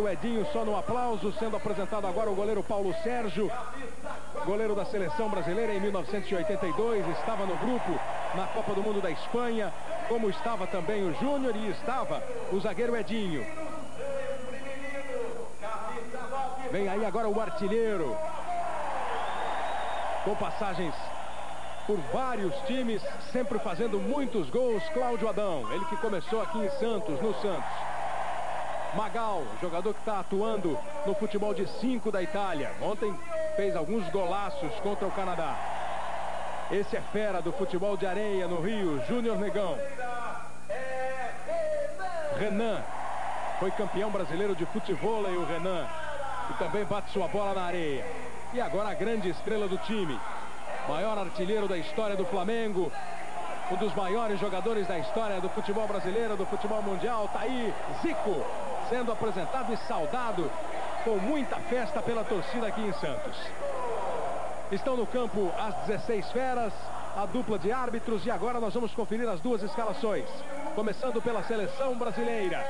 O Edinho só no aplauso, sendo apresentado agora o goleiro Paulo Sérgio, goleiro da seleção brasileira em 1982, estava no grupo na Copa do Mundo da Espanha, como estava também o Júnior e estava o zagueiro Edinho. Vem aí agora o artilheiro, com passagens por vários times, sempre fazendo muitos gols, Cláudio Adão, ele que começou aqui em Santos, no Santos. Magal, jogador que está atuando no futebol de 5 da Itália. Ontem fez alguns golaços contra o Canadá. Esse é fera do futebol de areia no Rio, Júnior Negão. Renan, foi campeão brasileiro de futebol e o Renan. E também bate sua bola na areia. E agora a grande estrela do time. Maior artilheiro da história do Flamengo. Um dos maiores jogadores da história do futebol brasileiro, do futebol mundial. Tá aí, Zico sendo apresentado e saudado com muita festa pela torcida aqui em Santos. Estão no campo as 16 feras, a dupla de árbitros e agora nós vamos conferir as duas escalações. Começando pela seleção brasileira.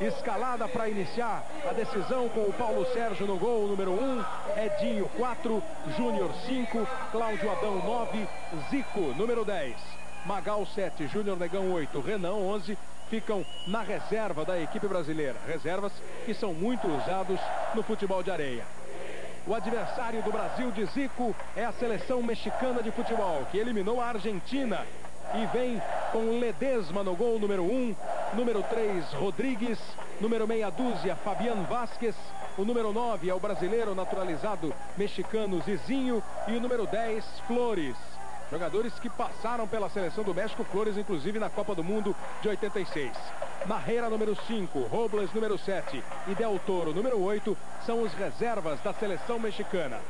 Escalada para iniciar a decisão com o Paulo Sérgio no gol, número 1, Edinho 4, Júnior 5, Cláudio Adão 9, Zico número 10, Magal 7, Júnior Negão 8, Renan 11, ficam na reserva da equipe brasileira. Reservas que são muito usados no futebol de areia. O adversário do Brasil de Zico é a seleção mexicana de futebol, que eliminou a Argentina e vem com Ledesma no gol número 1, número 3 Rodrigues, número meia dúzia Fabian Vasquez, o número 9 é o brasileiro naturalizado mexicano Zizinho e o número 10 Flores. Jogadores que passaram pela seleção do México, Flores inclusive na Copa do Mundo de 86. Marreira número 5, Robles número 7 e Del Toro número 8 são os reservas da seleção mexicana.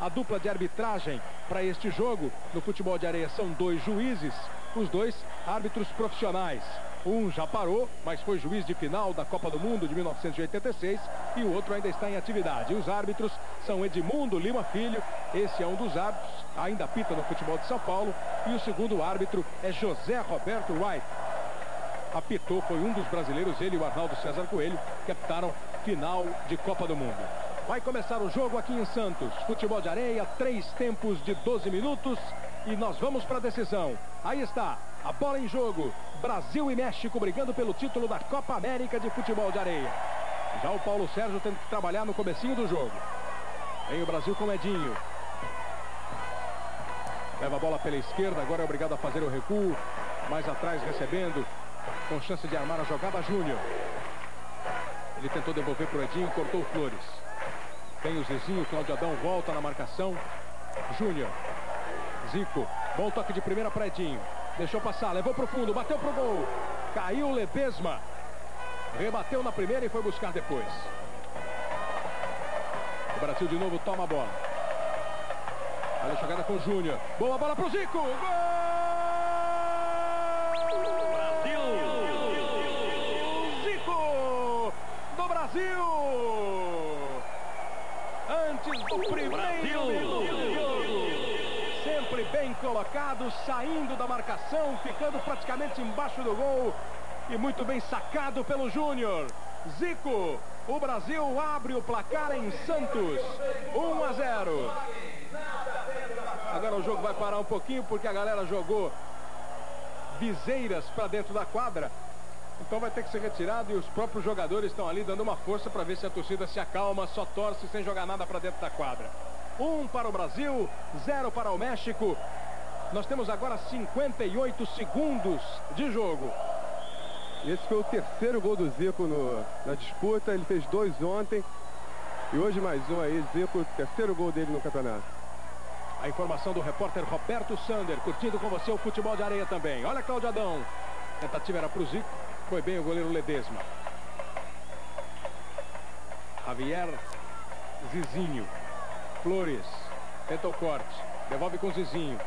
A dupla de arbitragem para este jogo no futebol de areia são dois juízes, os dois árbitros profissionais. Um já parou, mas foi juiz de final da Copa do Mundo de 1986 e o outro ainda está em atividade. E os árbitros são Edmundo Lima Filho, esse é um dos árbitros, ainda pita no futebol de São Paulo, e o segundo árbitro é José Roberto White. Apitou, foi um dos brasileiros, ele e o Arnaldo César Coelho, que apitaram final de Copa do Mundo. Vai começar o jogo aqui em Santos. Futebol de areia, três tempos de 12 minutos. E nós vamos para a decisão. Aí está, a bola em jogo. Brasil e México brigando pelo título da Copa América de Futebol de Areia. Já o Paulo Sérgio tendo que trabalhar no comecinho do jogo. Vem o Brasil com Edinho. Leva a bola pela esquerda, agora é obrigado a fazer o recuo. Mais atrás recebendo, com chance de armar a jogada Júnior. Ele tentou devolver para o Edinho, cortou Flores. Tem o Zezinho, Claudio Adão volta na marcação. Júnior. Zico. Bom toque de primeira para Edinho. Deixou passar, levou para o fundo, bateu para o gol. Caiu o Ledesma. Rebateu na primeira e foi buscar depois. O Brasil de novo toma a bola. Olha a jogada com o Júnior. Boa bola para o Zico. Gol! Brasil! Do primeiro. Sempre bem colocado, saindo da marcação, ficando praticamente embaixo do gol. E muito bem sacado pelo Júnior. Zico, o Brasil abre o placar em Santos. 1 a 0. Agora o jogo vai parar um pouquinho porque a galera jogou viseiras para dentro da quadra. Então vai ter que ser retirado e os próprios jogadores estão ali dando uma força para ver se a torcida se acalma, só torce sem jogar nada para dentro da quadra. Um para o Brasil, zero para o México. Nós temos agora 58 segundos de jogo. Esse foi o terceiro gol do Zico no, na disputa. Ele fez dois ontem. E hoje mais um aí, Zico, terceiro gol dele no campeonato. A informação do repórter Roberto Sander, curtindo com você o futebol de areia também. Olha Cláudio Adão. Tentativa era para o Zico. Foi bem o goleiro Ledesma. Javier Zizinho. Flores. Tenta o corte. Devolve com Zizinho.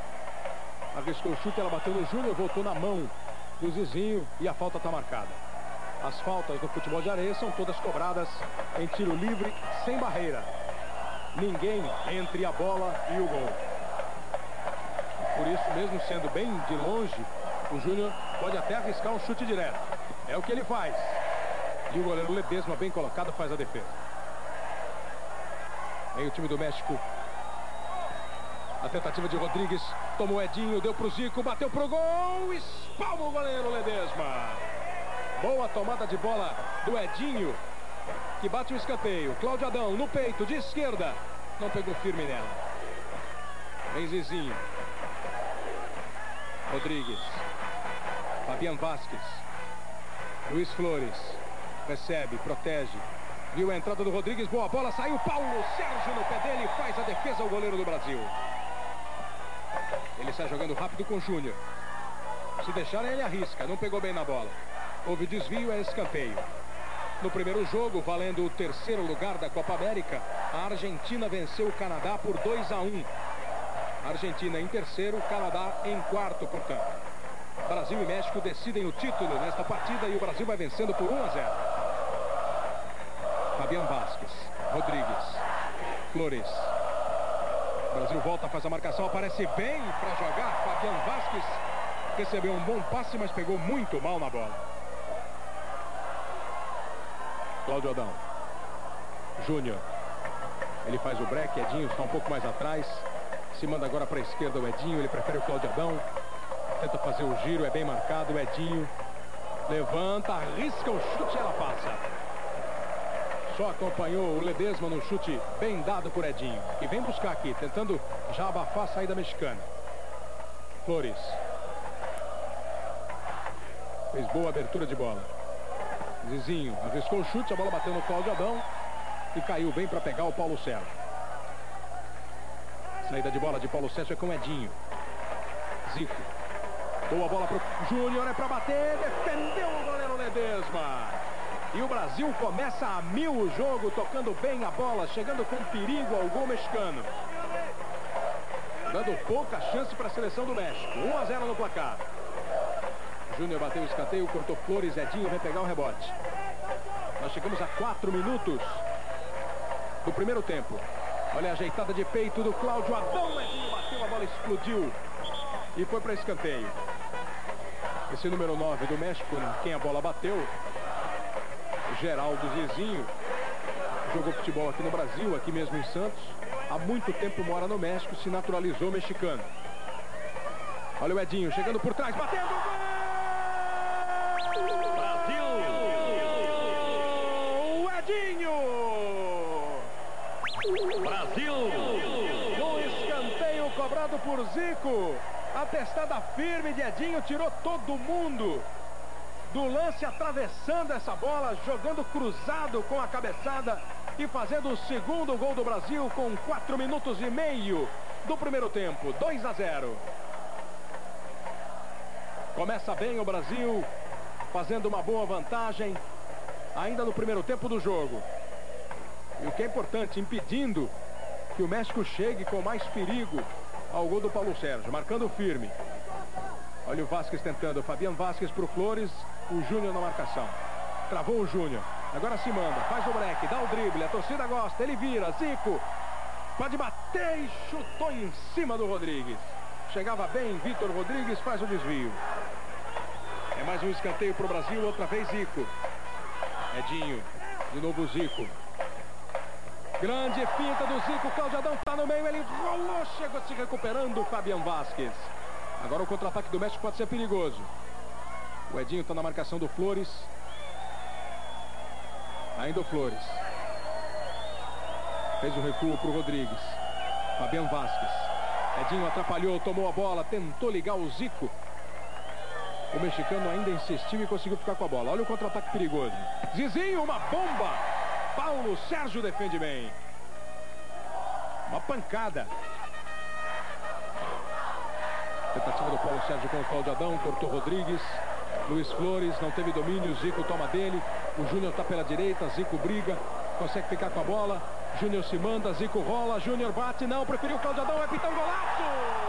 Arriscou o chute, ela bateu no Júnior, voltou na mão do Zizinho e a falta está marcada. As faltas do futebol de areia são todas cobradas em tiro livre, sem barreira. Ninguém entre a bola e o gol. Por isso, mesmo sendo bem de longe, o Júnior pode até arriscar um chute direto. É o que ele faz. E o goleiro Ledesma, bem colocado, faz a defesa. Aí o time do México. A tentativa de Rodrigues. Tomou Edinho, deu pro Zico, bateu pro gol. Espalma o goleiro Ledesma. Boa tomada de bola do Edinho. Que bate o escanteio. Cláudio Adão no peito, de esquerda. Não pegou firme nela. Vem Zizinho. Rodrigues. Fabian Vasquez. Luiz Flores. Recebe, protege. Viu a entrada do Rodrigues, boa bola, saiu Paulo Sérgio no pé dele, faz a defesa o goleiro do Brasil. Ele sai jogando rápido com o Júnior. Se deixar ele arrisca, não pegou bem na bola. Houve desvio, é escanteio. No primeiro jogo, valendo o terceiro lugar da Copa América, a Argentina venceu o Canadá por 2 a 1. Argentina em terceiro, Canadá em quarto, portanto. Brasil e México decidem o título nesta partida e o Brasil vai vencendo por 1 a 0. Fabian Vasquez, Rodrigues, Flores. O Brasil volta, faz a marcação, aparece bem para jogar. Fabian Vasquez recebeu um bom passe, mas pegou muito mal na bola. Cláudio Adão. Júnior. Ele faz o break, Edinho está um pouco mais atrás. Se manda agora para a esquerda o Edinho, ele prefere o Cláudio Adão. Tenta fazer o giro, é bem marcado. O Edinho levanta, arrisca o chute ela passa. Só acompanhou o Ledesma no chute bem dado por Edinho. E vem buscar aqui, tentando já abafar a saída mexicana. Flores. Fez boa abertura de bola. Zizinho arriscou o chute, a bola bateu no Cláudio Adão. E caiu bem para pegar o Paulo Sérgio. Saída de bola de Paulo Sérgio é com Edinho. Zico. Boa bola para o Júnior, é para bater, defendeu o goleiro Ledesma. E o Brasil começa a mil o jogo, tocando bem a bola, chegando com perigo ao gol mexicano. Dando pouca chance para a seleção do México. 1 a 0 no placar. Júnior bateu o escanteio, cortou Flores, Edinho vai pegar o rebote. Nós chegamos a 4 minutos do primeiro tempo. Olha a ajeitada de peito do Cláudio Adão. Edinho bateu, a bola explodiu. E foi para escanteio. Esse número 9 do México, quem a bola bateu, Geraldo Zizinho, jogou futebol aqui no Brasil, aqui mesmo em Santos. Há muito tempo mora no México, se naturalizou mexicano. Olha o Edinho chegando por trás, batendo gol! Brasil! O Edinho! Brasil! No escanteio cobrado por Zico. A testada firme de Edinho tirou todo mundo do lance atravessando essa bola, jogando cruzado com a cabeçada e fazendo o segundo gol do Brasil com 4 minutos e meio do primeiro tempo, 2 a 0. Começa bem o Brasil, fazendo uma boa vantagem ainda no primeiro tempo do jogo. E o que é importante, impedindo que o México chegue com mais perigo ao gol do Paulo Sérgio, marcando firme. Olha o Vasquez tentando, Fabiano Vasquez para o Flores, o Júnior na marcação. Travou o Júnior, agora se manda, faz o break, dá o drible, a torcida gosta, ele vira, Zico, pode bater e chutou em cima do Rodrigues. Chegava bem, Vitor Rodrigues faz o desvio. É mais um escanteio para o Brasil, outra vez Zico. Edinho, de novo Zico. Grande finta do Zico, Cláudio Adão está no meio, ele rolou, chegou se recuperando, Fabian Vasquez. Agora o contra-ataque do México pode ser perigoso. O Edinho está na marcação do Flores. Ainda o Flores. Fez o recuo para o Rodrigues. Fabian Vasquez. Edinho atrapalhou, tomou a bola, tentou ligar o Zico. O mexicano ainda insistiu e conseguiu ficar com a bola. Olha o contra-ataque perigoso. Zizinho, uma bomba. Paulo Sérgio defende bem. Uma pancada. Tentativa do Paulo Sérgio com o Cláudio Adão, cortou Rodrigues. Luiz Flores não teve domínio, Zico toma dele. O Júnior está pela direita, Zico briga, consegue ficar com a bola. Júnior se manda, Zico rola, Júnior bate, não, preferiu o Cláudio Adão, é pitão golaço!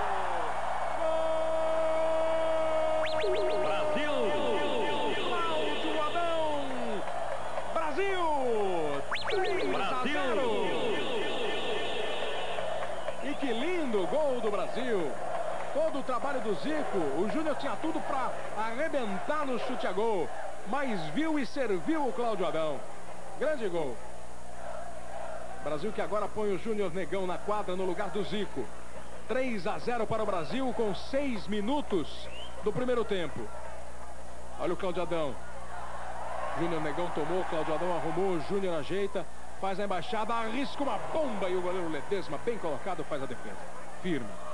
Brasil! todo o trabalho do Zico. O Júnior tinha tudo para arrebentar no chute a gol. mas viu e serviu o Cláudio Adão. Grande gol. Brasil que agora põe o Júnior Negão na quadra no lugar do Zico. 3 a 0 para o Brasil com 6 minutos do primeiro tempo. Olha o Cláudio Adão. Júnior Negão tomou, Cláudio Adão arrumou, Júnior ajeita, faz a embaixada, arrisca uma bomba e o goleiro Ledesma, bem colocado, faz a defesa. Firme.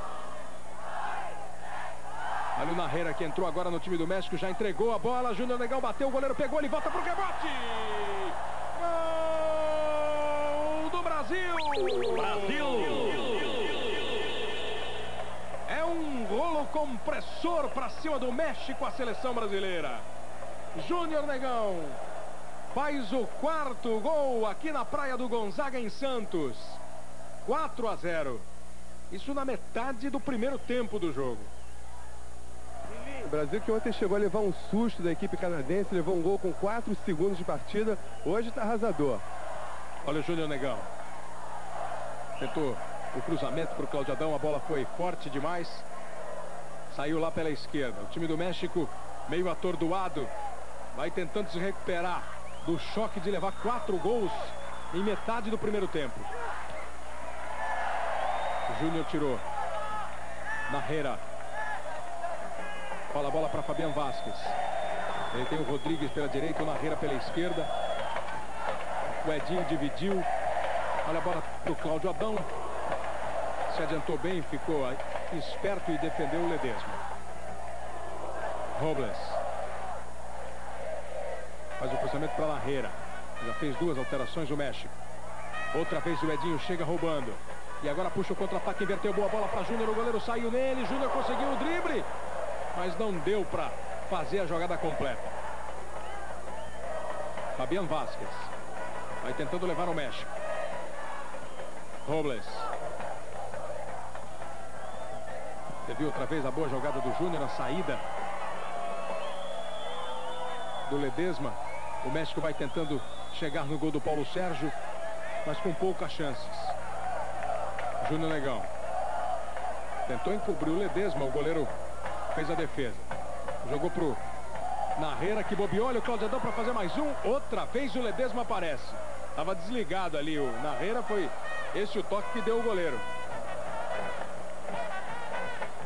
Olha o Narreira que entrou agora no time do México, já entregou a bola, Júnior Negão bateu, o goleiro pegou, ele volta pro rebote! Gol do Brasil! Brasil! É um rolo compressor para cima do México, a seleção brasileira. Júnior Negão faz o quarto gol aqui na Praia do Gonzaga, em Santos. 4 a 0. Isso na metade do primeiro tempo do jogo. O Brasil que ontem chegou a levar um susto da equipe canadense, levou um gol com 4 segundos de partida, hoje está arrasador. Olha o Júnior Negão. Tentou o cruzamento para o Claudio Adão, a bola foi forte demais. Saiu lá pela esquerda. O time do México meio atordoado. Vai tentando se recuperar do choque de levar quatro gols em metade do primeiro tempo. Júnior tirou. Narreira. Fala a bola para Fabian Vasquez. Ele tem o Rodrigues pela direita, o Narreira pela esquerda. O Edinho dividiu. Olha a bola para o Cláudio Adão. Se adiantou bem, ficou esperto e defendeu o Ledesma. Robles. Faz o cruzamento para Larreira. Já fez duas alterações o México. Outra vez o Edinho chega roubando. E agora puxa o contra-ataque, inverteu boa bola para Júnior. O goleiro saiu nele. Júnior conseguiu o drible. Mas não deu para fazer a jogada completa. Fabian Vasquez. Vai tentando levar o México. Robles. Teve outra vez a boa jogada do Júnior, a saída do Ledesma. O México vai tentando chegar no gol do Paulo Sérgio, mas com poucas chances. Júnior Negão. Tentou encobrir o Ledesma, o goleiro fez a defesa. Jogou pro Narreira que bobeou, olha o Claudio Adão para fazer mais um. Outra vez o Ledesma aparece. Tava desligado ali o Narreira, foi esse o toque que deu o goleiro.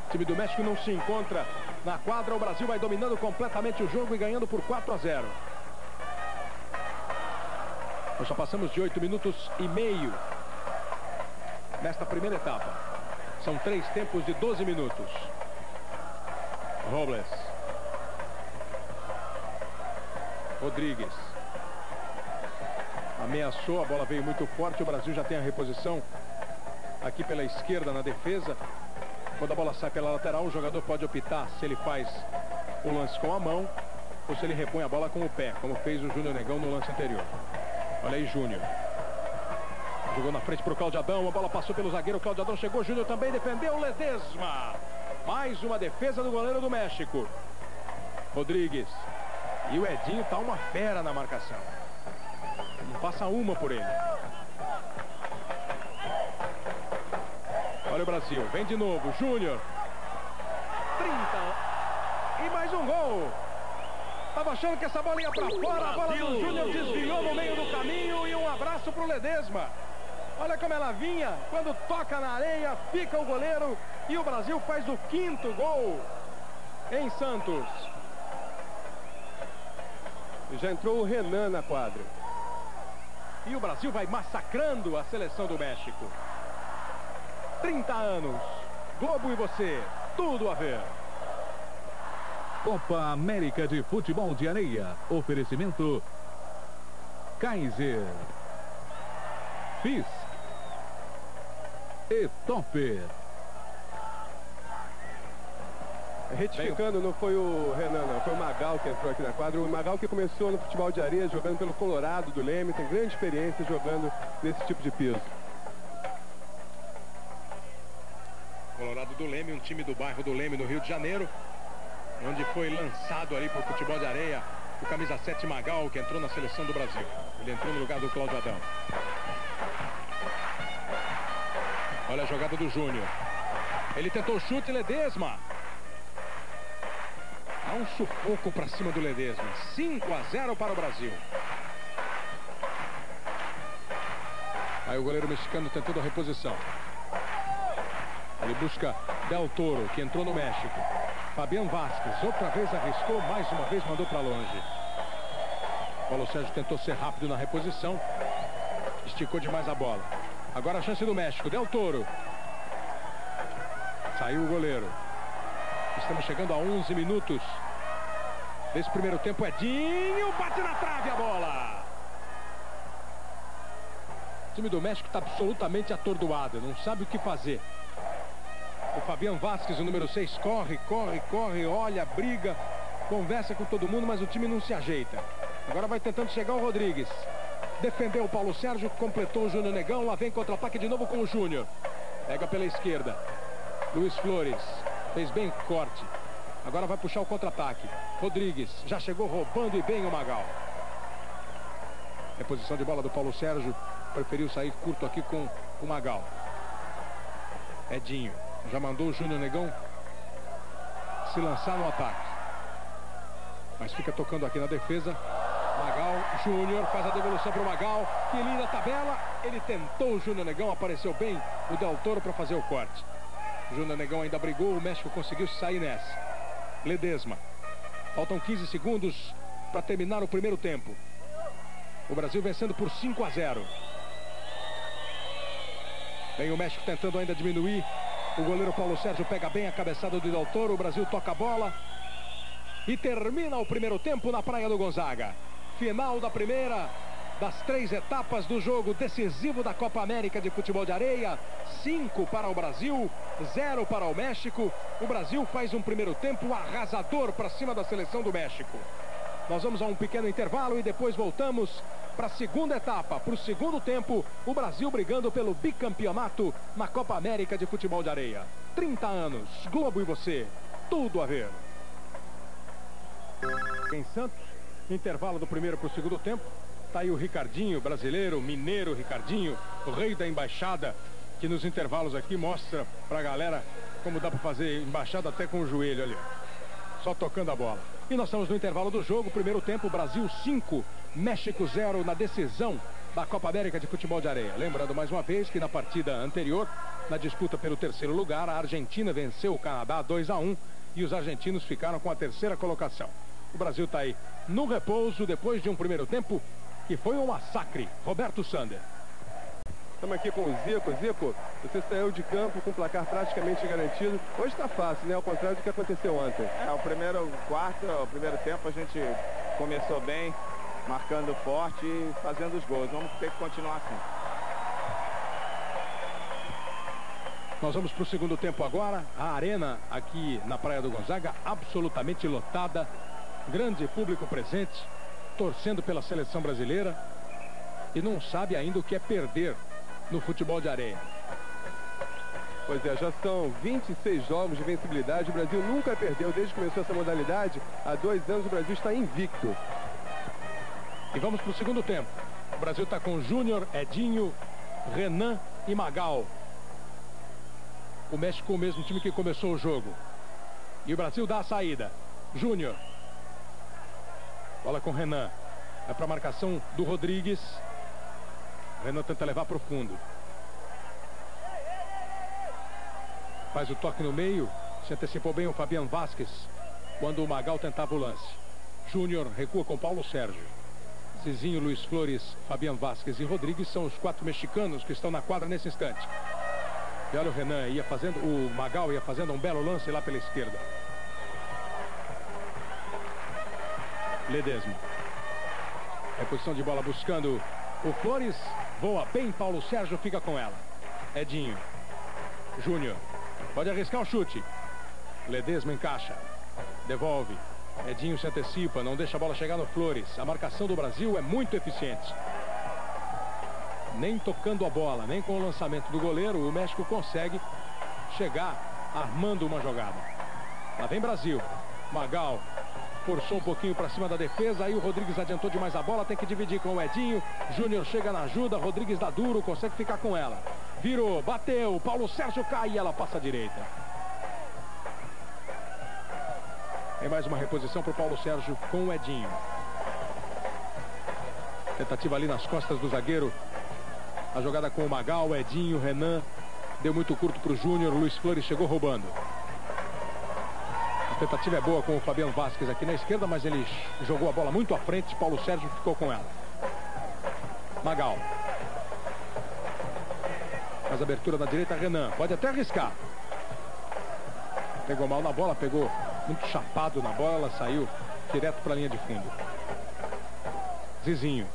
O time do México não se encontra na quadra. O Brasil vai dominando completamente o jogo e ganhando por 4 a 0. Nós só passamos de 8 minutos e meio nesta primeira etapa. São três tempos de 12 minutos. Robles. Rodrigues. Ameaçou, a bola veio muito forte. O Brasil já tem a reposição aqui pela esquerda na defesa. Quando a bola sai pela lateral, o jogador pode optar se ele faz o lance com a mão ou se ele repõe a bola com o pé, como fez o Júnior Negão no lance anterior. Olha aí, Júnior. Jogou na frente para o Claudio Adão, a bola passou pelo zagueiro, o Claudio Adão chegou, Júnior também defendeu, Ledesma. Mais uma defesa do goleiro do México. Rodrigues. E o Edinho tá uma fera na marcação. Não passa uma por ele. Olha o Brasil, vem de novo, Júnior. 30. E mais um gol. Tava achando que essa bola ia para fora, a bola do Júnior desviou no meio do caminho e um abraço pro Ledesma. Olha como ela vinha, quando toca na areia, fica o goleiro e o Brasil faz o quinto gol em Santos. Já entrou o Renan na quadra. E o Brasil vai massacrando a seleção do México. 30 anos. Globo e você, tudo a ver. Copa América de Futebol de Areia. Oferecimento Kaiser. Fisk. E Topper. Retificando, não foi o Renan, não. Foi o Magal que entrou aqui na quadra. O Magal que começou no futebol de areia, jogando pelo Colorado do Leme. Tem grande experiência jogando nesse tipo de piso. Colorado do Leme, um time do bairro do Leme, no Rio de Janeiro. Onde foi lançado ali para o futebol de areia o camisa 7 Magal, que entrou na seleção do Brasil. Ele entrou no lugar do Cláudio Adão. Olha a jogada do Júnior. Ele tentou o chute, Ledesma. Um sufoco para cima do Ledesma. 5 a 0 para o Brasil. Aí o goleiro mexicano tentando a reposição. Ele busca Del Toro, que entrou no México. Fabian Vasquez, outra vez arriscou, mais uma vez mandou para longe. Paulo Sérgio tentou ser rápido na reposição. Esticou demais a bola. Agora a chance do México. Del Toro. Saiu o goleiro. Estamos chegando a 11 minutos. Desse primeiro tempo, Edinho bate na trave a bola. O time do México está absolutamente atordoado, não sabe o que fazer. O Fabian Vasquez, o número 6, corre, corre, corre, olha, briga, conversa com todo mundo, mas o time não se ajeita. Agora vai tentando chegar o Rodrigues. Defendeu o Paulo Sérgio, completou o Júnior Negão, lá vem contra-ataque de novo com o Júnior. Pega pela esquerda. Luiz Flores, fez bem corte. Agora vai puxar o contra-ataque. Rodrigues já chegou roubando e bem o Magal. Reposição de bola do Paulo Sérgio. Preferiu sair curto aqui com o Magal. Edinho. Já mandou o Júnior Negão se lançar no ataque. Mas fica tocando aqui na defesa. Magal Júnior faz a devolução para o Magal. Que linda tabela. Ele tentou o Júnior Negão. Apareceu bem o Del Toro para fazer o corte. Júnior Negão ainda brigou. O México conseguiu sair nessa. Ledesma. Faltam 15 segundos para terminar o primeiro tempo. O Brasil vencendo por 5 a 0. Vem o México tentando ainda diminuir. O goleiro Paulo Sérgio pega bem a cabeçada do Del Toro. O Brasil toca a bola. E termina o primeiro tempo na Praia do Gonzaga. Final da primeira das três etapas do jogo decisivo da Copa América de Futebol de Areia. Cinco para o Brasil, zero para o México. O Brasil faz um primeiro tempo arrasador para cima da seleção do México. Nós vamos a um pequeno intervalo e depois voltamos para a segunda etapa, para o segundo tempo, o Brasil brigando pelo bicampeonato na Copa América de Futebol de Areia. 30 anos, Globo e você, tudo a ver. Em Santos, intervalo do primeiro para o segundo tempo. Tá aí o Ricardinho, brasileiro, mineiro Ricardinho, o rei da embaixada, que nos intervalos aqui mostra pra galera como dá para fazer embaixada até com o joelho ali. Só tocando a bola. E nós estamos no intervalo do jogo, primeiro tempo, Brasil 5, México 0 na decisão da Copa América de Futebol de Areia. Lembrando mais uma vez que na partida anterior, na disputa pelo terceiro lugar, a Argentina venceu o Canadá 2 a 1 e os argentinos ficaram com a terceira colocação. O Brasil está aí no repouso depois de um primeiro tempo que foi um massacre. Roberto Sander. Estamos aqui com o Zico. Zico, você saiu de campo com o placar praticamente garantido. Hoje está fácil, né? Ao contrário do que aconteceu ontem. É, o primeiro quarto, o primeiro tempo a gente começou bem, marcando forte e fazendo os gols. Vamos ter que continuar assim. Nós vamos para o segundo tempo agora. A arena aqui na Praia do Gonzaga absolutamente lotada. Grande público presente, torcendo pela seleção brasileira. E não sabe ainda o que é perder no futebol de areia. Pois é, já são 26 jogos de vencibilidade. O Brasil nunca perdeu desde que começou essa modalidade. Há dois anos o Brasil está invicto. E vamos para o segundo tempo. O Brasil está com Júnior, Edinho, Renan e Magal. O México o mesmo time que começou o jogo. E o Brasil dá a saída. Júnior. Bola com Renan. É para marcação do Rodrigues. Renan tenta levar para o fundo. Faz o toque no meio. Se antecipou bem o Fabian Vasquez. Quando o Magal tentava o lance. Júnior recua com Paulo Sérgio. Cizinho, Luiz Flores, Fabian Vasquez e Rodrigues são os quatro mexicanos que estão na quadra nesse instante. E olha o Renan, ia fazendo, o Magal ia fazendo um belo lance lá pela esquerda. Ledesma. Reposição de bola buscando o Flores. Voa bem, Paulo Sérgio fica com ela. Edinho. Júnior. Pode arriscar o chute. Ledesma encaixa. Devolve. Edinho se antecipa, não deixa a bola chegar no Flores. A marcação do Brasil é muito eficiente nem tocando a bola, nem com o lançamento do goleiro, o México consegue chegar armando uma jogada. Lá vem Brasil. Magal forçou um pouquinho para cima da defesa, aí o Rodrigues adiantou demais a bola, tem que dividir com o Edinho. Júnior chega na ajuda, Rodrigues dá duro, consegue ficar com ela. Virou, bateu, Paulo Sérgio cai e ela passa à direita. Tem mais uma reposição para o Paulo Sérgio com o Edinho. Tentativa ali nas costas do zagueiro. A jogada com o Magal, Edinho, Renan. Deu muito curto para o Júnior. Luiz Flores chegou roubando. Tentativa é boa com o Fabiano Vasquez aqui na esquerda, mas ele jogou a bola muito à frente. Paulo Sérgio ficou com ela. Magal. Faz abertura na direita, Renan. Pode até arriscar. Pegou mal na bola, pegou muito chapado na bola, saiu direto para a linha de fundo. Zizinho.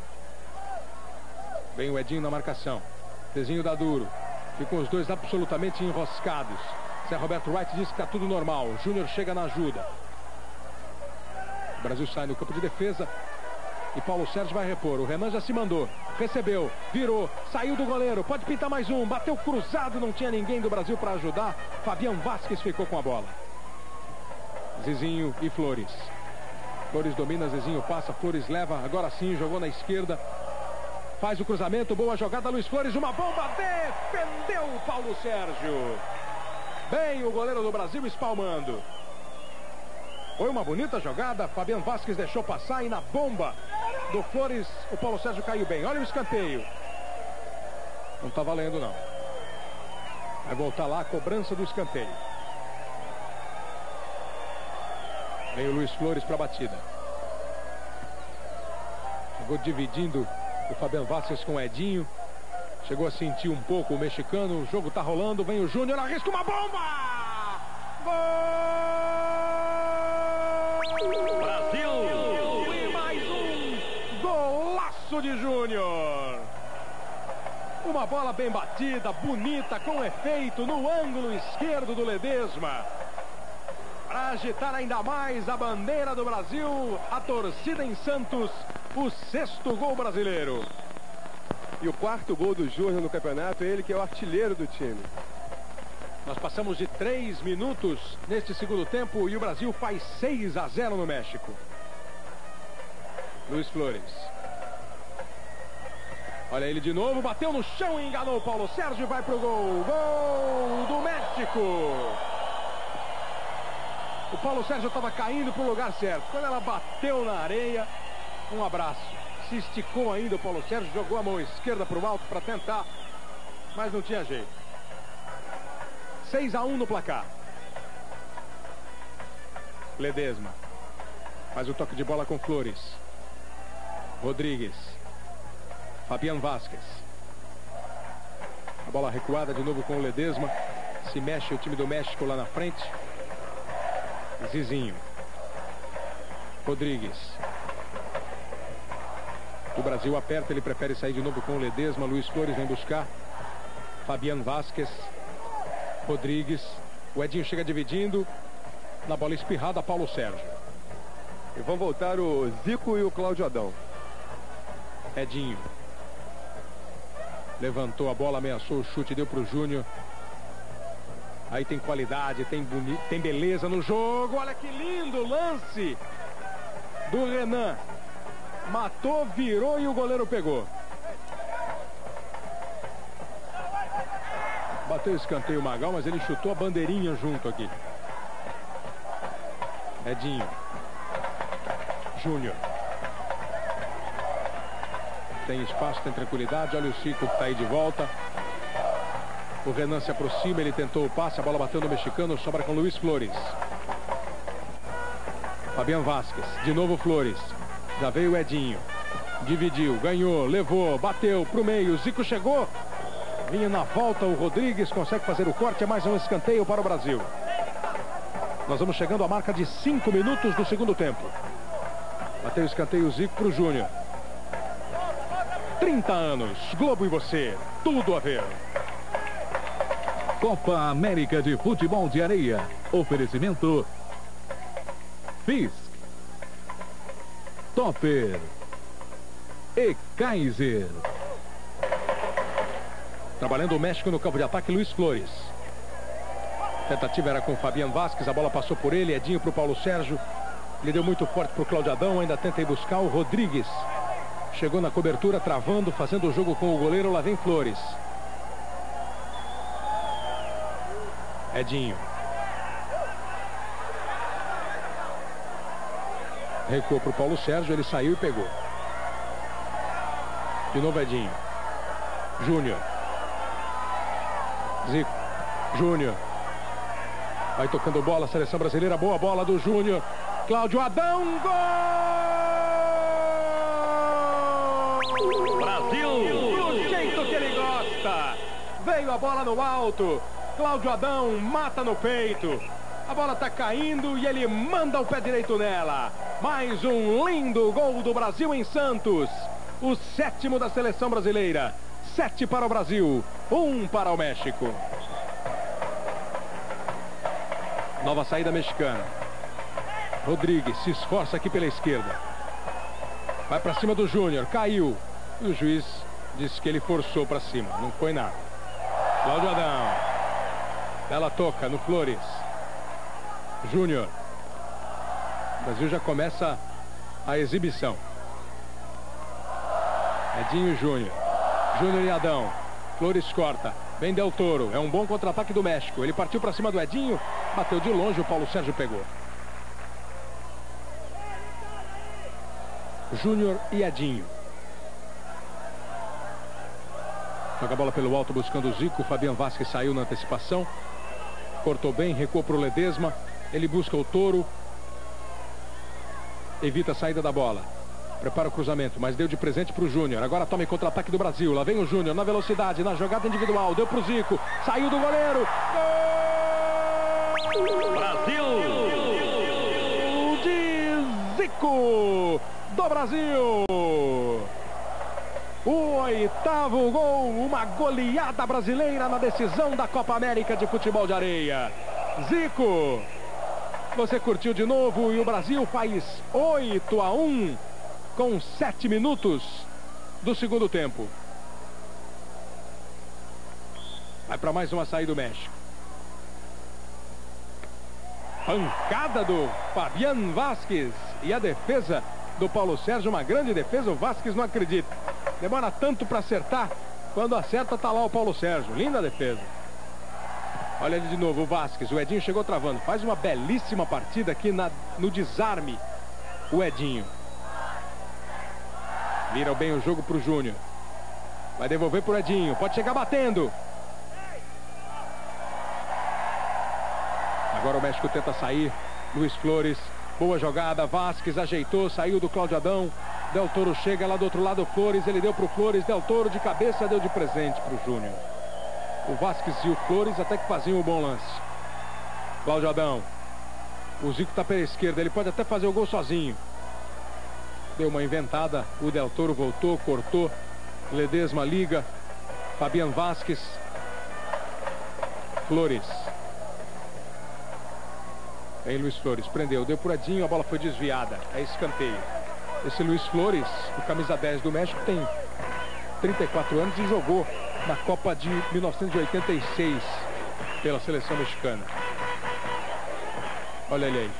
Vem o Edinho na marcação. Zezinho dá duro. Ficam os dois absolutamente enroscados. Zé Roberto Wright diz que está tudo normal. Júnior chega na ajuda. O Brasil sai no campo de defesa. E Paulo Sérgio vai repor. O Renan já se mandou. Recebeu, virou, saiu do goleiro. Pode pintar mais um. Bateu cruzado, não tinha ninguém do Brasil para ajudar. Fabião Vasquez ficou com a bola. Zizinho e Flores. Flores domina, Zizinho passa, Flores leva. Agora sim, jogou na esquerda. Faz o cruzamento, boa jogada, Luiz Flores, uma bomba, defendeu o Paulo Sérgio. Bem, o goleiro do Brasil espalmando. Foi uma bonita jogada, Fabiano Vasquez deixou passar e na bomba do Flores, o Paulo Sérgio caiu bem. Olha o escanteio. Não está valendo, não. Vai voltar lá a cobrança do escanteio. Vem o Luiz Flores para a batida. Chegou dividindo o Fabiano Vasquez com o Edinho. Chegou a sentir um pouco o mexicano. O jogo tá rolando. Vem o Júnior, arrisca uma bomba! Gol! Brasil! E mais um golaço de Júnior! Uma bola bem batida, bonita, com efeito no ângulo esquerdo do Ledesma. Para agitar ainda mais a bandeira do Brasil, a torcida em Santos o sexto gol brasileiro. E o quarto gol do Júnior no campeonato, ele que é o artilheiro do time. Nós passamos de três minutos neste segundo tempo e o Brasil faz 6 a 0 no México. Luiz Flores. Olha ele de novo, bateu no chão e enganou o Paulo Sérgio, vai pro gol. Gol do México. O Paulo Sérgio estava caindo pro lugar certo. Quando ela bateu na areia, um abraço. Se esticou ainda o Paulo Sérgio, jogou a mão esquerda para o alto para tentar, mas não tinha jeito. 6 a 1 no placar. Ledesma. Faz o toque de bola com Flores. Rodrigues. Fabiano Vasquez. A bola recuada de novo com o Ledesma. Se mexe o time do México lá na frente. Zizinho. Rodrigues. O Brasil aperta, ele prefere sair de novo com o Ledesma. Luiz Flores vem buscar. Fabiano Vasquez. Rodrigues. O Edinho chega dividindo. Na bola espirrada, Paulo Sérgio. E vão voltar o Zico e o Cláudio Adão. Edinho. Levantou a bola, ameaçou o chute, deu para o Júnior. Aí tem qualidade, tem, boni... tem beleza no jogo. Olha que lindo lance do Renan. Matou, virou e o goleiro pegou. Bateu o escanteio Magal, mas ele chutou a bandeirinha junto aqui. Edinho. Júnior. Tem espaço, tem tranquilidade. Olha o Chico que está aí de volta. O Renan se aproxima, ele tentou o passe, a bola bateu no mexicano, sobra com Luiz Flores. Fabiano Vasquez, de novo Flores. Já veio o Edinho. Dividiu, ganhou, levou, bateu pro meio. Zico chegou. Vinha na volta o Rodrigues, consegue fazer o corte. É mais um escanteio para o Brasil. Nós vamos chegando à marca de 5 minutos do segundo tempo. Bateu o escanteio Zico pro Júnior. 30 anos, Globo e você, tudo a ver. Copa América de Futebol de Areia. Oferecimento Fisk. Topper. E Kaiser. Trabalhando o México no campo de ataque, Luiz Flores. Tentativa era com Fabiano Vasquez, a bola passou por ele, Edinho para o Paulo Sérgio. Ele deu muito forte para o Claudio Adão, ainda tenta ir buscar o Rodrigues. Chegou na cobertura, travando, fazendo o jogo com o goleiro, lá vem Flores. Edinho. Recuou para o Paulo Sérgio, ele saiu e pegou. De novo Edinho. Júnior. Zico. Júnior. Vai tocando bola, seleção brasileira. Boa bola do Júnior. Cláudio Adão. Gol! Brasil! Do jeito que ele gosta. Veio a bola no alto. Cláudio Adão mata no peito. A bola está caindo e ele manda o pé direito nela. Mais um lindo gol do Brasil em Santos. O sétimo da seleção brasileira. Sete para o Brasil, um para o México. Nova saída mexicana. Rodrigues se esforça aqui pela esquerda. Vai para cima do Júnior, caiu. E o juiz disse que ele forçou para cima, não foi nada. Cláudio Adão. Ela toca no Flores. Júnior. O Brasil já começa a exibição. Edinho Júnior. Júnior e Adão. Flores corta. Vem Del Toro. É um bom contra-ataque do México. Ele partiu para cima do Edinho. Bateu de longe. O Paulo Sérgio pegou. Júnior e Edinho. Joga a bola pelo alto buscando o Zico. Fabian Vasquez saiu na antecipação. Cortou bem, recuou para o Ledesma. Ele busca o touro. Evita a saída da bola. Prepara o cruzamento, mas deu de presente para o Júnior. Agora toma em contra-ataque do Brasil. Lá vem o Júnior na velocidade, na jogada individual. Deu para o Zico. Saiu do goleiro. Gol! Brasil! De Zico! Do Brasil! O oitavo gol, uma goleada brasileira na decisão da Copa América de Futebol de Areia. Zico você curtiu de novo e o Brasil faz 8 a 1 com 7 minutos do segundo tempo. Vai para mais uma saída do México. Pancada do Fabian Vasquez e a defesa do Paulo Sérgio, uma grande defesa, o Vasquez não acredita. Demora tanto para acertar, quando acerta tá lá o Paulo Sérgio. Linda defesa. Olha ali de novo o Vasquez. O Edinho chegou travando. Faz uma belíssima partida aqui na, no desarme. O Edinho. Vira bem o jogo para o Júnior. Vai devolver para o Edinho. Pode chegar batendo. Agora o México tenta sair. Luiz Flores. Boa jogada. Vasquez ajeitou. Saiu do Cláudio Adão. Del Toro chega lá do outro lado. Flores. Ele deu para o Flores. Del Toro de cabeça deu de presente para o Júnior o Vasquez e o Flores até que faziam o bom lance. Cláudio Adão. O Zico está pela esquerda, ele pode até fazer o gol sozinho. Deu uma inventada, o Del Toro voltou, cortou. Ledesma liga. Fabian Vasquez. Flores. Vem Luiz Flores, prendeu, deu puradinho, a bola foi desviada. É escanteio. Esse Luiz Flores, o camisa 10 do México, tem 34 anos e jogou na Copa de 1986 pela seleção mexicana. Olha ele aí,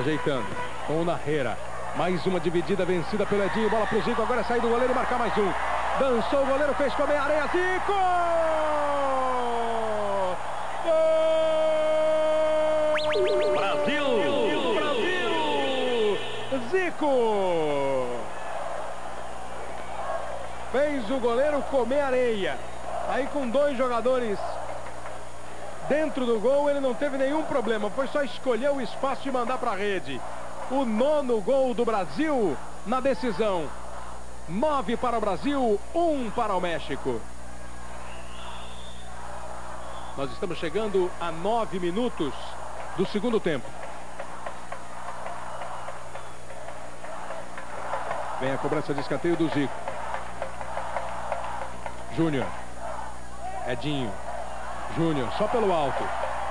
ajeitando com o Narreira. Mais uma dividida vencida pelo Edinho. Bola pro Zico. Agora é sair do goleiro e marcar mais um. Dançou o goleiro, fez com a meia-areia. Zico! Gol! Brasil! Brasil! Zico! Fez o goleiro comer areia. Aí com dois jogadores dentro do gol, ele não teve nenhum problema. Foi só escolher o espaço e mandar para a rede. O nono gol do Brasil na decisão. Nove para o Brasil, um para o México. Nós estamos chegando a nove minutos do segundo tempo. Vem a cobrança de escanteio do Zico. Júnior. Edinho. Júnior, só pelo alto.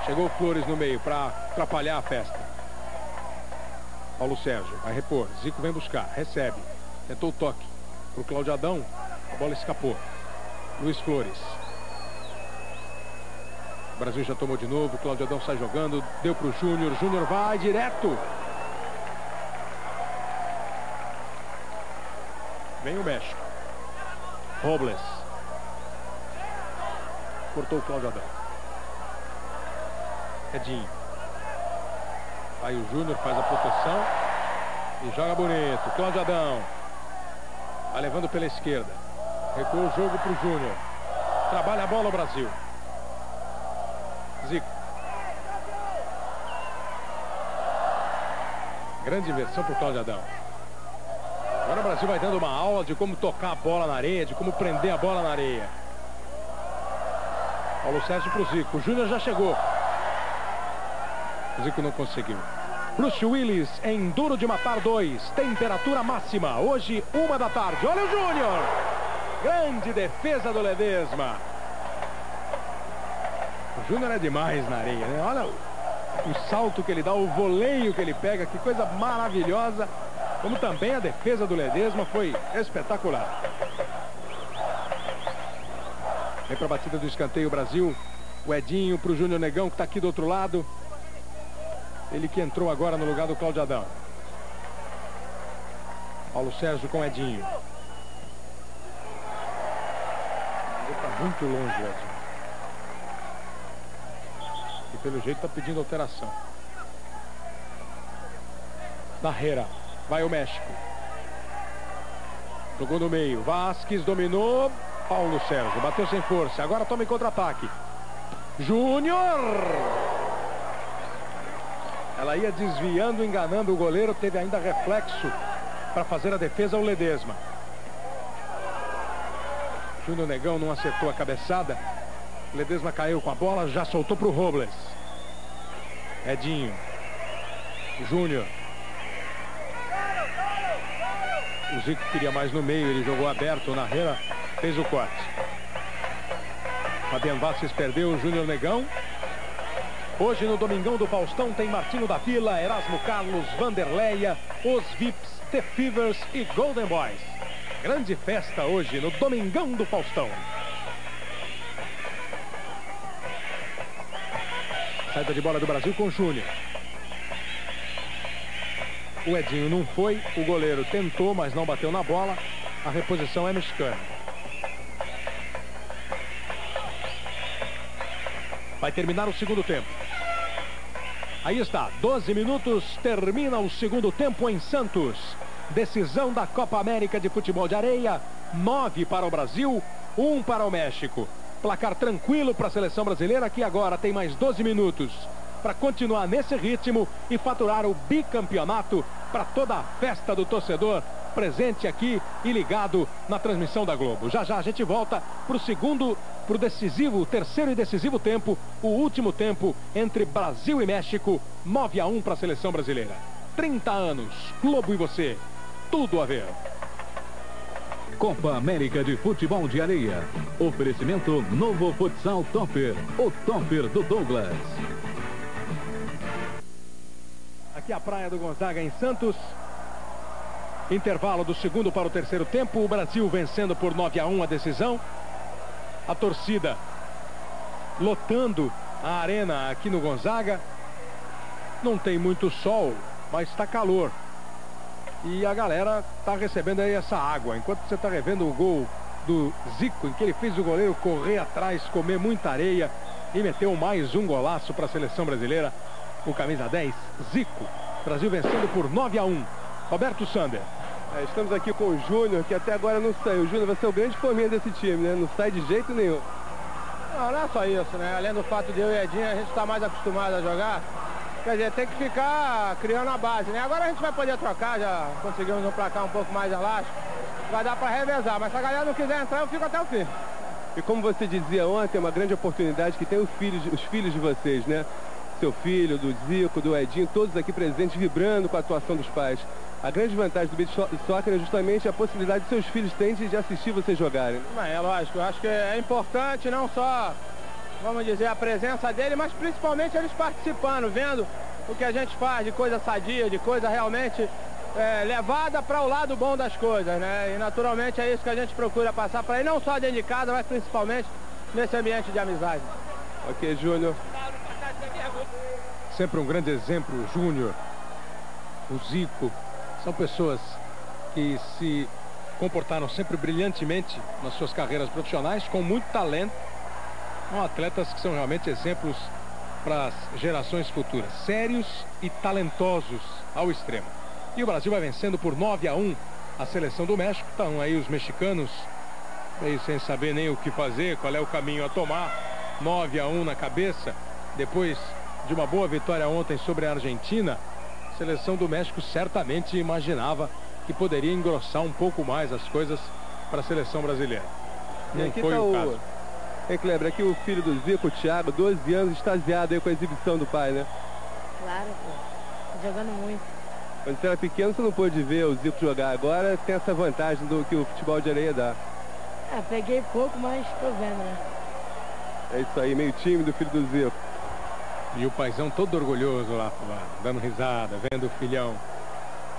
Chegou Flores no meio para atrapalhar a festa. Paulo Sérgio vai repor. Zico vem buscar. Recebe. Tentou o toque. Pro Claudio Adão. A bola escapou. Luiz Flores. O Brasil já tomou de novo. Claudio Adão sai jogando. Deu pro Júnior. Júnior vai direto. Vem o México. Robles. Cortou o Cláudio Adão. Edinho. Aí o Júnior faz a proteção. E joga bonito. Cláudio Adão. Vai levando pela esquerda. Recua o jogo para o Júnior. Trabalha a bola o Brasil. Zico. Grande inversão para o Cláudio Adão. Agora o Brasil vai dando uma aula de como tocar a bola na areia, de como prender a bola na areia. Paulo Sérgio para o Zico. O Júnior já chegou. O Zico não conseguiu. Bruce Willis em Duro de Matar 2. Temperatura máxima. Hoje, uma da tarde. Olha o Júnior. Grande defesa do Ledesma. O Júnior é demais na areia, né? Olha o salto que ele dá, o voleio que ele pega. Que coisa maravilhosa. Como também a defesa do Ledesma foi espetacular. Vem para a batida do escanteio Brasil. O Edinho para o Júnior Negão que está aqui do outro lado. Ele que entrou agora no lugar do Cláudio Adão. Paulo Sérgio com Edinho. Está muito longe Edinho. E pelo jeito está pedindo alteração. Barreira. Vai o México. Jogou no meio. Vasquez dominou. Paulo Sérgio. Bateu sem força. Agora toma em contra-ataque. Júnior. Ela ia desviando, enganando o goleiro. Teve ainda reflexo para fazer a defesa o Ledesma. Júnior Negão não acertou a cabeçada. Ledesma caiu com a bola, já soltou para o Robles. Edinho. Júnior. O Zico queria mais no meio, ele jogou aberto. na Narreira fez o corte. Fabiano Vasquez perdeu o Júnior Negão. Hoje no Domingão do Faustão tem Martinho da Vila, Erasmo Carlos, Vanderleia, os Vips, The Fevers e Golden Boys. Grande festa hoje no Domingão do Faustão. Saída de bola do Brasil com Júnior. O Edinho não foi, o goleiro tentou, mas não bateu na bola. A reposição é mexicana. Vai terminar o segundo tempo. Aí está, 12 minutos, termina o segundo tempo em Santos. Decisão da Copa América de Futebol de Areia, 9 para o Brasil, 1 para o México. Placar tranquilo para a seleção brasileira que agora tem mais 12 minutos para continuar nesse ritmo e faturar o bicampeonato para toda a festa do torcedor presente aqui e ligado na transmissão da Globo. Já já a gente volta para o segundo, para o decisivo, terceiro e decisivo tempo, o último tempo entre Brasil e México, 9 a 1 para a seleção brasileira. 30 anos, Globo e você, tudo a ver. Copa América de Futebol de Areia. Oferecimento Novo Futsal Topper, o Topper do Douglas. Aqui a praia do Gonzaga em Santos. Intervalo do segundo para o terceiro tempo. O Brasil vencendo por 9 a 1 a decisão. A torcida lotando a arena aqui no Gonzaga. Não tem muito sol, mas está calor. E a galera está recebendo aí essa água. Enquanto você está revendo o gol do Zico, em que ele fez o goleiro correr atrás, comer muita areia e meteu mais um golaço para a seleção brasileira o camisa 10, Zico. Brasil vencendo por 9 a 1. Roberto Sander. É, estamos aqui com o Júnior, que até agora não saiu. O Júnior vai ser o grande fominha desse time, né? Não sai de jeito nenhum. Não, não é só isso, né? Além do fato de eu e Edinho, a gente está mais acostumado a jogar. Quer dizer, tem que ficar criando a base, né? Agora a gente vai poder trocar, já conseguimos um placar um pouco mais elástico. Vai dar para revezar, mas se a galera não quiser entrar, eu fico até o fim. E como você dizia ontem, é uma grande oportunidade que tem os filhos, os filhos de vocês, né? seu filho, do Zico, do Edinho, todos aqui presentes, vibrando com a atuação dos pais. A grande vantagem do beat soccer é justamente a possibilidade de seus filhos terem de assistir vocês jogarem. É lógico, eu acho que é importante não só, vamos dizer, a presença dele, mas principalmente eles participando, vendo o que a gente faz de coisa sadia, de coisa realmente é, levada para o lado bom das coisas, né? E naturalmente é isso que a gente procura passar para ele, não só dentro de casa, mas principalmente nesse ambiente de amizade. Ok, Júnior. Sempre um grande exemplo, o Júnior, o Zico. São pessoas que se comportaram sempre brilhantemente nas suas carreiras profissionais, com muito talento. São atletas que são realmente exemplos para as gerações futuras. Sérios e talentosos ao extremo. E o Brasil vai vencendo por 9 a 1 a seleção do México. Estão aí os mexicanos aí sem saber nem o que fazer, qual é o caminho a tomar. 9 a 1 na cabeça. Depois de uma boa vitória ontem sobre a Argentina, seleção do México certamente imaginava que poderia engrossar um pouco mais as coisas para a seleção brasileira. Não aqui foi tá o caso. Hein, Kleber, aqui o filho do Zico, o Thiago, 12 anos, extasiado aí com a exibição do pai, né? Claro, pô. Jogando muito. Quando você era pequeno, você não pôde ver o Zico jogar. Agora tem essa vantagem do que o futebol de areia dá. É, peguei pouco, mas tô vendo, né? É isso aí, meio tímido o filho do Zico. E o paizão todo orgulhoso lá, dando risada, vendo o filhão.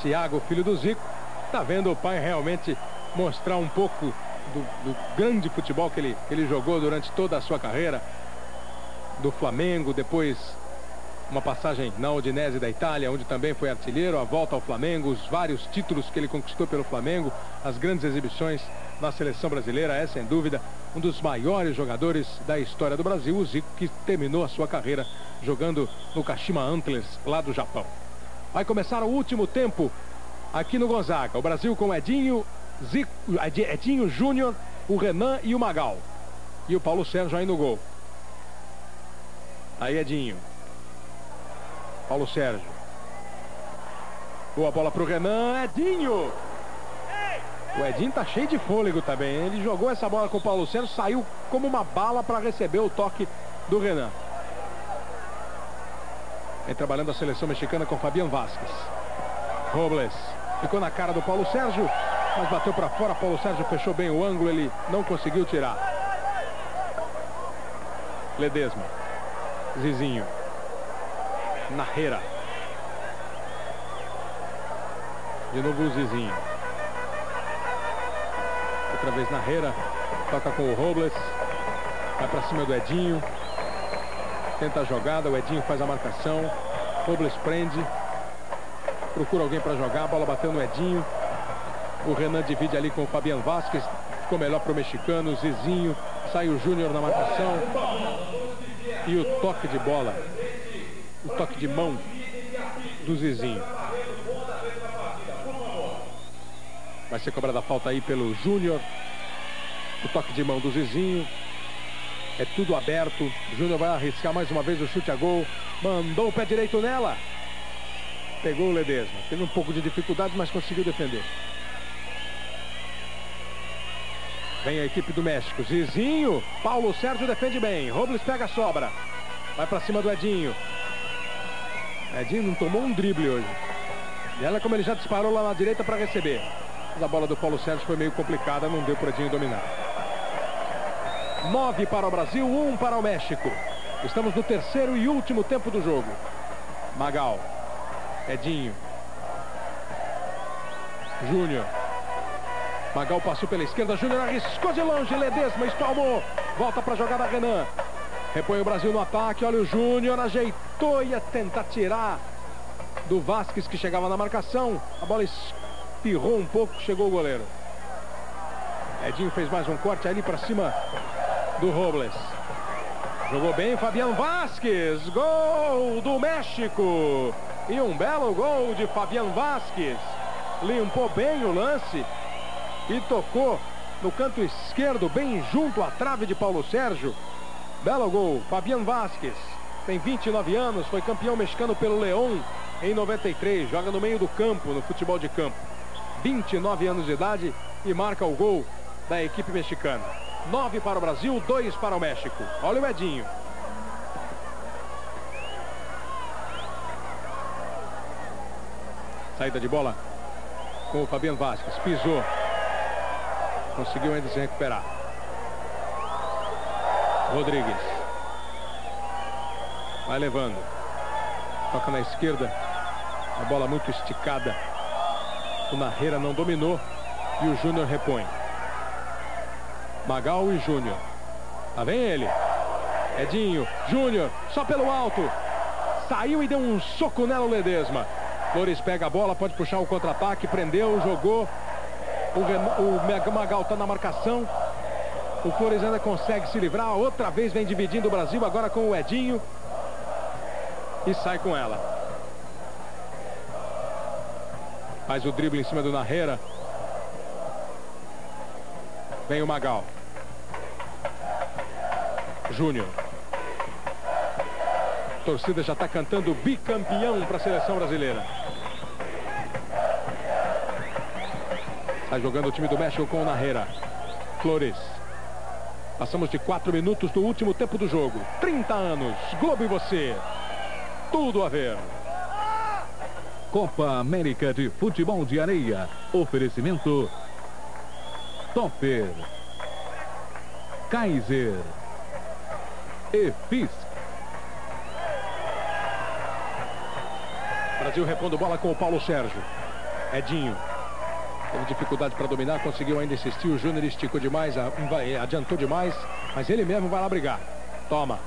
Tiago, filho do Zico, tá vendo o pai realmente mostrar um pouco do, do grande futebol que ele, que ele jogou durante toda a sua carreira. Do Flamengo, depois uma passagem na Udinese da Itália, onde também foi artilheiro, a volta ao Flamengo, os vários títulos que ele conquistou pelo Flamengo, as grandes exibições na seleção brasileira, é sem dúvida um dos maiores jogadores da história do Brasil, o Zico, que terminou a sua carreira jogando no Kashima Antlers, lá do Japão. Vai começar o último tempo aqui no Gonzaga. O Brasil com Edinho, Zico, Edinho Júnior, o Renan e o Magal. E o Paulo Sérgio aí no gol. Aí Edinho. Paulo Sérgio. Boa bola para o Renan. Edinho. O Edinho tá cheio de fôlego também. Ele jogou essa bola com o Paulo Sérgio, saiu como uma bala para receber o toque do Renan. Vem trabalhando a seleção mexicana com Fabian Vasquez. Robles. Ficou na cara do Paulo Sérgio, mas bateu para fora. Paulo Sérgio fechou bem o ângulo, ele não conseguiu tirar. Ledesma. Zizinho. Narreira. De novo o Zizinho. Outra vez Narreira. Toca com o Robles. Vai para cima do Edinho. Tenta a jogada. O Edinho faz a marcação. Robles prende. Procura alguém para jogar. A bola bateu no Edinho. O Renan divide ali com o Fabian Vasquez. Ficou melhor para o mexicano. Zizinho. Sai o Júnior na marcação. E o toque de bola o toque de mão do Zizinho. Vai ser cobrada a falta aí pelo Júnior. O toque de mão do Zizinho. É tudo aberto. Júnior vai arriscar mais uma vez o chute a gol. Mandou o pé direito nela. Pegou o Ledesma. Teve um pouco de dificuldade, mas conseguiu defender. Vem a equipe do México. Zizinho. Paulo Sérgio defende bem. Robles pega a sobra. Vai para cima do Edinho. Edinho não tomou um drible hoje. E ela como ele já disparou lá na direita para receber. Mas a bola do Paulo Sérgio foi meio complicada, não deu para Edinho dominar. Nove para o Brasil, um para o México. Estamos no terceiro e último tempo do jogo. Magal. Edinho. Júnior. Magal passou pela esquerda, Júnior arriscou de longe, Ledesma espalmou. Volta para a jogada Renan. Repõe o Brasil no ataque. Olha o Júnior. Ajeitou. Ia tentar tirar do Vasquez que chegava na marcação. A bola espirrou um pouco. Chegou o goleiro. Edinho fez mais um corte ali para cima do Robles. Jogou bem Fabiano Vasquez. Gol do México. E um belo gol de Fabiano Vasquez. Limpou bem o lance. E tocou no canto esquerdo, bem junto à trave de Paulo Sérgio. Belo gol, Fabian Vasquez. Tem 29 anos, foi campeão mexicano pelo León em 93. Joga no meio do campo, no futebol de campo. 29 anos de idade e marca o gol da equipe mexicana. 9 para o Brasil, 2 para o México. Olha o Edinho. Saída de bola com o Fabiano Vasquez. Pisou. Conseguiu ainda se recuperar. Rodrigues. Vai levando. Toca na esquerda. A bola muito esticada. O Narreira não dominou. E o Júnior repõe. Magal e Júnior. Lá vem ele. Edinho. Júnior. Só pelo alto. Saiu e deu um soco nela o Ledesma. Flores pega a bola, pode puxar o contra-ataque. Prendeu, jogou. O, o Magal está na marcação. O Flores ainda consegue se livrar. Outra vez vem dividindo o Brasil, agora com o Edinho. E sai com ela. Faz o drible em cima do Narreira. Vem o Magal. Júnior. Torcida já está cantando bicampeão para a seleção brasileira. Está jogando o time do México com o Narreira. Flores. Passamos de 4 minutos do último tempo do jogo. 30 anos. Globo e você. Tudo a ver. Copa América de Futebol de Areia. Oferecimento Topper. Kaiser. E Fisk. Brasil repondo bola com o Paulo Sérgio. Edinho. Teve dificuldade para dominar, conseguiu ainda insistir. O Júnior esticou demais, adiantou demais, mas ele mesmo vai lá brigar. Toma.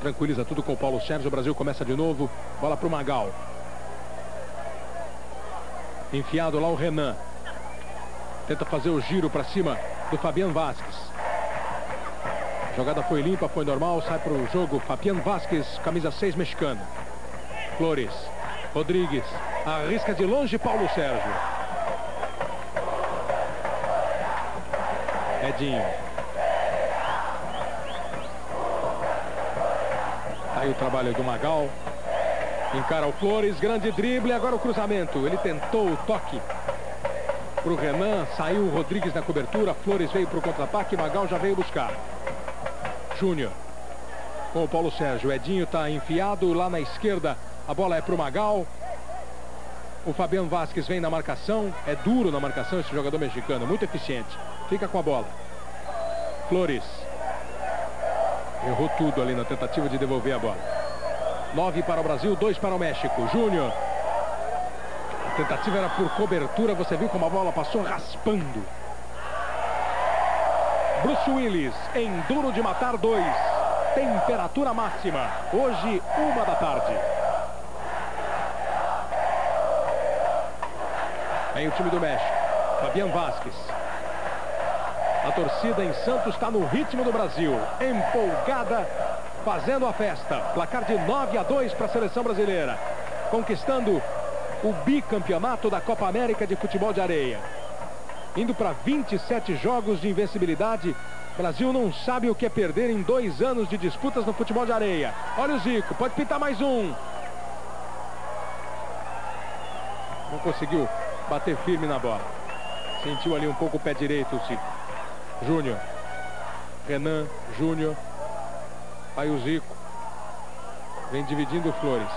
Tranquiliza tudo com o Paulo Sérgio. O Brasil começa de novo. Bola para o Magal. Enfiado lá o Renan. Tenta fazer o giro para cima do Fabian Vasquez. A jogada foi limpa, foi normal. Sai para o jogo Fabian Vasquez, camisa 6 mexicano. Flores. Rodrigues. Arrisca de longe Paulo Sérgio. Edinho. Aí o trabalho do Magal. Encara o Flores, grande drible, agora o cruzamento. Ele tentou o toque para o Renan, saiu o Rodrigues na cobertura, Flores veio para o contra-ataque, Magal já veio buscar. Júnior com o Paulo Sérgio. Edinho está enfiado lá na esquerda, a bola é para o Magal. O Fabiano Vasquez vem na marcação, é duro na marcação esse jogador mexicano, muito eficiente. Fica com a bola. Flores. Errou tudo ali na tentativa de devolver a bola. Nove para o Brasil, dois para o México. Júnior. A tentativa era por cobertura, você viu como a bola passou raspando. Bruce Willis, em duro de matar dois. Temperatura máxima, hoje uma da tarde. Vem o time do México. Fabian Vasquez. A torcida em Santos está no ritmo do Brasil. Empolgada, fazendo a festa. Placar de 9 a 2 para a seleção brasileira. Conquistando o bicampeonato da Copa América de Futebol de Areia. Indo para 27 jogos de invencibilidade. Brasil não sabe o que é perder em dois anos de disputas no futebol de areia. Olha o Zico, pode pintar mais um. Não conseguiu bater firme na bola. Sentiu ali um pouco o pé direito o Zico. Júnior. Renan, Júnior. Aí o Zico. Vem dividindo o Flores.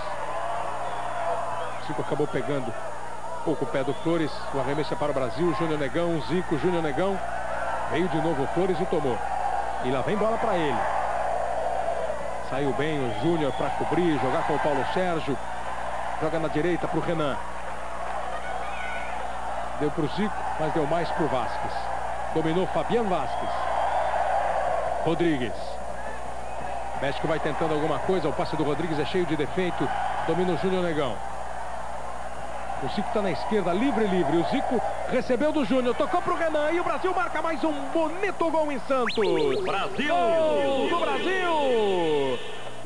O Zico acabou pegando um pouco o pé do Flores. O arremesso é para o Brasil. Júnior Negão, Zico, Júnior Negão. Veio de novo o Flores e tomou. E lá vem bola para ele. Saiu bem o Júnior para cobrir, jogar com o Paulo Sérgio. Joga na direita para o Renan. Deu para o Zico, mas deu mais para o Vasquez. Dominou Fabian Vasquez. Rodrigues. México vai tentando alguma coisa. O passe do Rodrigues é cheio de defeito. Domina o Júnior Negão. O Zico está na esquerda, livre, livre. O Zico recebeu do Júnior, tocou para o Renan e o Brasil marca mais um bonito gol em Santos. Brasil! Gol do Brasil!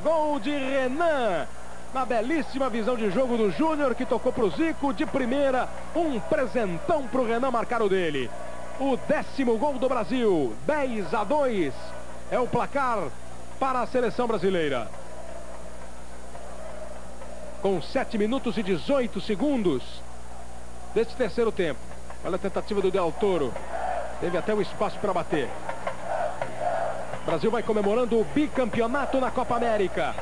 Gol de Renan. Na belíssima visão de jogo do Júnior, que tocou para o Zico de primeira. Um presentão para o Renan marcar o dele. O décimo gol do Brasil. 10 a 2. É o placar para a seleção brasileira com 7 minutos e 18 segundos deste terceiro tempo. Olha a tentativa do Del Toro. Teve até o espaço para bater. O Brasil vai comemorando o bicampeonato na Copa América.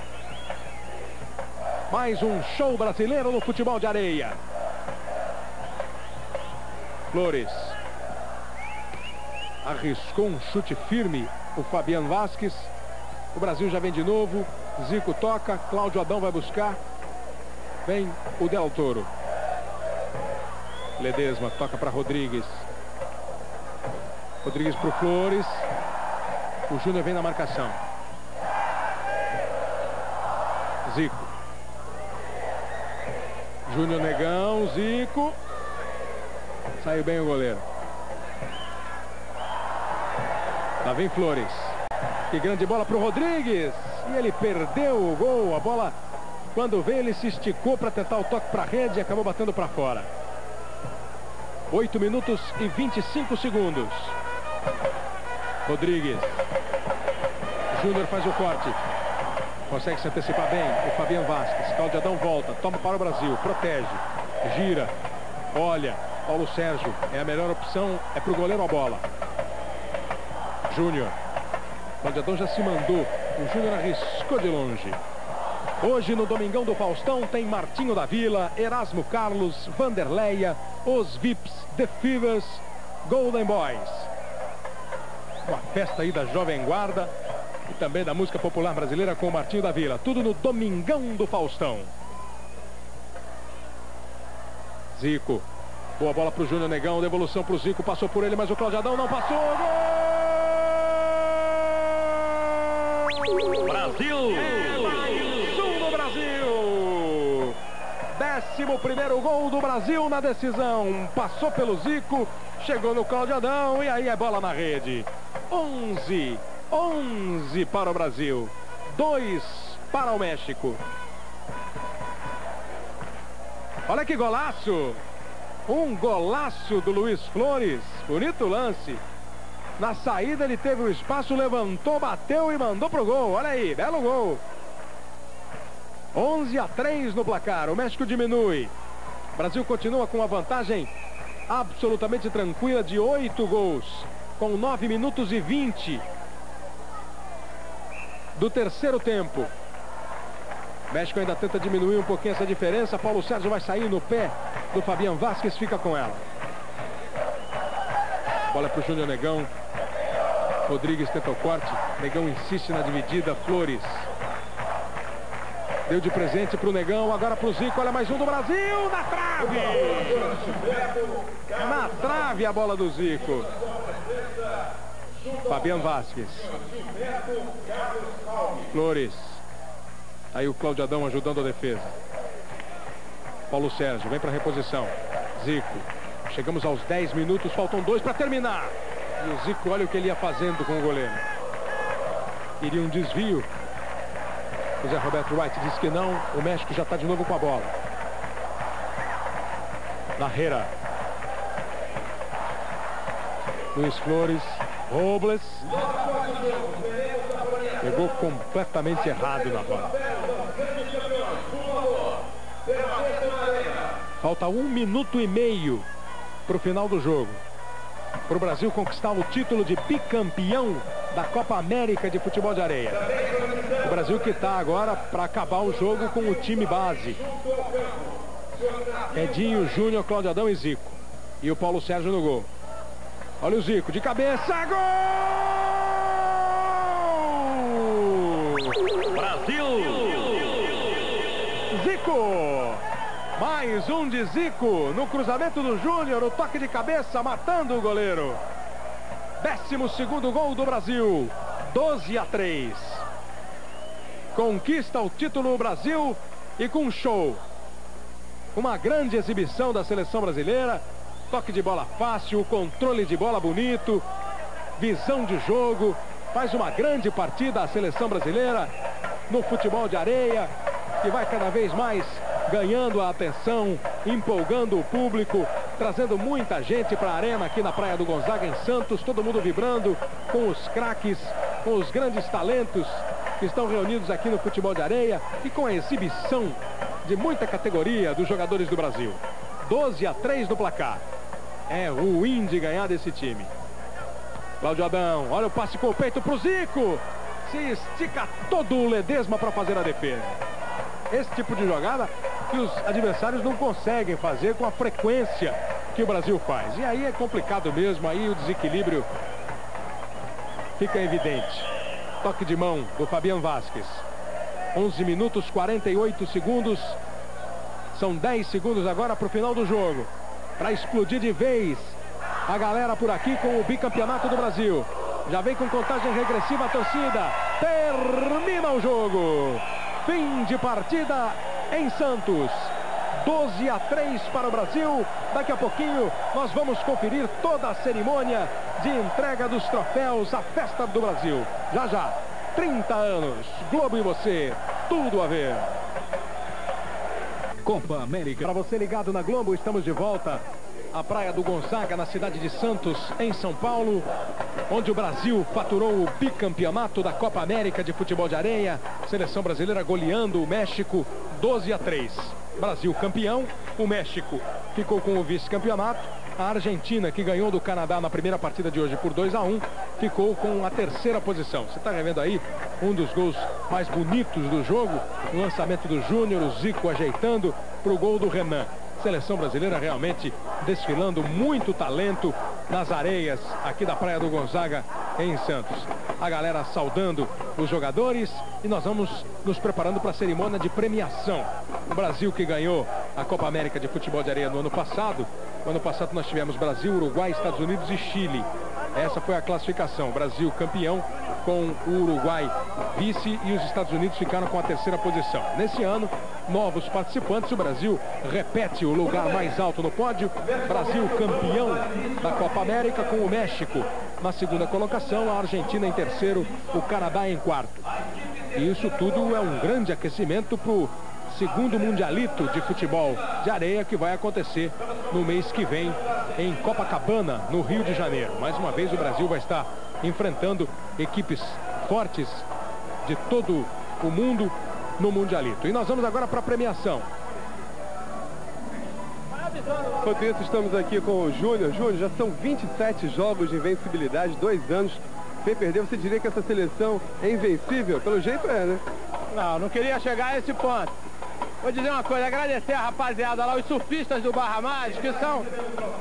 Mais um show brasileiro no futebol de areia. Flores. Arriscou um chute firme o Fabian Vasquez. O Brasil já vem de novo. Zico toca. Cláudio Adão vai buscar. Vem o Del Toro. Ledesma toca para Rodrigues. Rodrigues para o Flores. O Júnior vem na marcação. Zico. Júnior Negão, Zico. Saiu bem o goleiro. Lá vem Flores. Que grande bola para o Rodrigues. E ele perdeu o gol. A bola Quando veio, ele se esticou para tentar o toque para a rede e acabou batendo para fora. 8 minutos e 25 segundos. Rodrigues. Júnior faz o corte. Consegue se antecipar bem. O Fabiano Vasquez. Claudiadão volta. Toma para o Brasil. Protege. Gira. Olha. Paulo Sérgio. É a melhor opção. É para o goleiro a bola. Júnior. Claudiadão já se mandou. O Júnior arriscou de longe. Hoje no Domingão do Faustão tem Martinho da Vila, Erasmo Carlos, Vanderleia, os Vips, The Fevers, Golden Boys. Uma festa aí da Jovem Guarda e também da música popular brasileira com o Martinho da Vila. Tudo no Domingão do Faustão. Zico. Boa bola para o Júnior Negão, devolução para o Zico, passou por ele, mas o Claudiadão não passou. Gol! Brasil! É um do Brasil! Décimo primeiro gol do Brasil na decisão. Passou pelo Zico, chegou no Claudiadão e aí é bola na rede. 11 11 para o Brasil, 2 para o México. Olha que golaço! Um golaço do Luiz Flores. Bonito lance. Na saída ele teve o espaço, levantou, bateu e mandou pro gol. Olha aí, belo gol. 11 a 3 no placar. O México diminui. O Brasil continua com a vantagem absolutamente tranquila de 8 gols. Com 9 minutos e 20 do terceiro tempo. O México ainda tenta diminuir um pouquinho essa diferença. Paulo Sérgio vai sair no pé do Fabian Vasquez, fica com ela. Bola para o Júnior Negão. Rodrigues tenta o corte. Negão insiste na dividida. Flores. Deu de presente para o Negão. Agora para o Zico. Olha mais um do Brasil. Na trave. Na trave a bola do Zico. Fabian Vasquez. Flores. Aí o Claudiadão ajudando a defesa. Paulo Sérgio vem para reposição. Zico. Chegamos aos 10 minutos, faltam dois para terminar. E o Zico, olha o que ele ia fazendo com o goleiro. Iria um desvio. O Zé Roberto White disse que não. O México já está de novo com a bola. Narreira. Luiz Flores. Robles. Pegou completamente errado na bola. Falta um minuto e meio para o final do jogo. Para o Brasil conquistar o título de bicampeão da Copa América de Futebol de Areia. O Brasil que está agora para acabar o jogo com o time base. Edinho, Júnior, Cláudio Adão e Zico. E o Paulo Sérgio no gol. Olha o Zico, de cabeça, gol! Mais um de Zico no cruzamento do Júnior, o toque de cabeça matando o goleiro. Décimo segundo gol do Brasil, 12 a 3. Conquista o título o Brasil e com show. Uma grande exibição da seleção brasileira. Toque de bola fácil, controle de bola bonito, visão de jogo. Faz uma grande partida a seleção brasileira no futebol de areia, que vai cada vez mais ganhando a atenção, empolgando o público, trazendo muita gente para a arena aqui na Praia do Gonzaga, em Santos, todo mundo vibrando com os craques, com os grandes talentos que estão reunidos aqui no futebol de areia e com a exibição de muita categoria dos jogadores do Brasil. 12 a 3 no placar. É ruim de ganhar desse time. Cláudio Adão, olha o passe com o peito para o Zico. Se estica todo o Ledesma para fazer a defesa. Esse tipo de jogada que os adversários não conseguem fazer com a frequência que o Brasil faz. E aí é complicado mesmo, aí o desequilíbrio fica evidente. Toque de mão do Fabian Vasquez. 11 minutos 48 segundos. São 10 segundos agora para o final do jogo. Para explodir de vez a galera por aqui com o bicampeonato do Brasil. Já vem com contagem regressiva a torcida. Termina o jogo. Fim de partida em Santos. 12 a 3 para o Brasil. Daqui a pouquinho nós vamos conferir toda a cerimônia de entrega dos troféus à Festa do Brasil. Já já, 30 anos, Globo e você, tudo a ver. Copa América. Para você ligado na Globo, estamos de volta à Praia do Gonzaga, na cidade de Santos, em São Paulo, onde o Brasil faturou o bicampeonato da Copa América de futebol de areia. Seleção brasileira goleando o México 12 a 3. Brasil campeão, o México ficou com o vice-campeonato. A Argentina, que ganhou do Canadá na primeira partida de hoje por 2 a 1, ficou com a terceira posição. Você está vendo aí um dos gols mais bonitos do jogo, o lançamento do Júnior, o Zico ajeitando para o gol do Renan. Seleção brasileira realmente desfilando muito talento nas areias aqui da Praia do Gonzaga, em Santos. A galera saudando os jogadores e nós vamos nos preparando para a cerimônia de premiação. O Brasil que ganhou a Copa América de Futebol de Areia no ano passado. No ano passado nós tivemos Brasil, Uruguai, Estados Unidos e Chile. Essa foi a classificação. Brasil campeão com o Uruguai vice e os Estados Unidos ficaram com a terceira posição. Nesse ano, novos participantes. O Brasil repete o lugar mais alto no pódio. Brasil campeão da Copa América com o México na segunda colocação, a Argentina em terceiro, o Canadá em quarto. E isso tudo é um grande aquecimento para o segundo Mundialito de futebol de areia que vai acontecer no mês que vem em Copacabana, no Rio de Janeiro. Mais uma vez o Brasil vai estar enfrentando equipes fortes de todo o mundo no Mundialito. E nós vamos agora para a premiação. Enquanto isso, estamos aqui com o Júnior. Júnior, já são 27 jogos de invencibilidade, dois anos sem perder. Você diria que essa seleção é invencível? Pelo jeito é, né? Não, não queria chegar a esse ponto. Vou dizer uma coisa, agradecer a rapaziada lá, os surfistas do Barra Mágica, que são,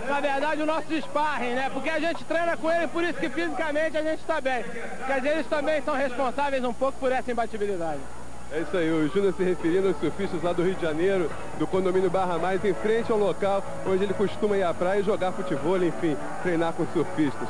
na verdade, o nosso sparring, né? Porque a gente treina com eles, por isso que fisicamente a gente está bem. Quer dizer, eles também são responsáveis um pouco por essa imbatibilidade. É isso aí, o Júnior se referindo aos surfistas lá do Rio de Janeiro, do condomínio Barra Mais, em frente ao local onde ele costuma ir à praia e jogar futebol, enfim, treinar com surfistas.